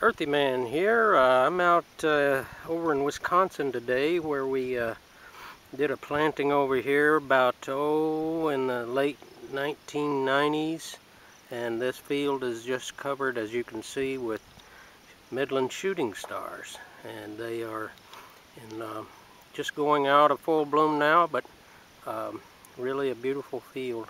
Earthyman here. Uh, I'm out uh, over in Wisconsin today where we uh, did a planting over here about, oh, in the late 1990s. And this field is just covered, as you can see, with Midland shooting stars. And they are in, uh, just going out of full bloom now, but um, really a beautiful field.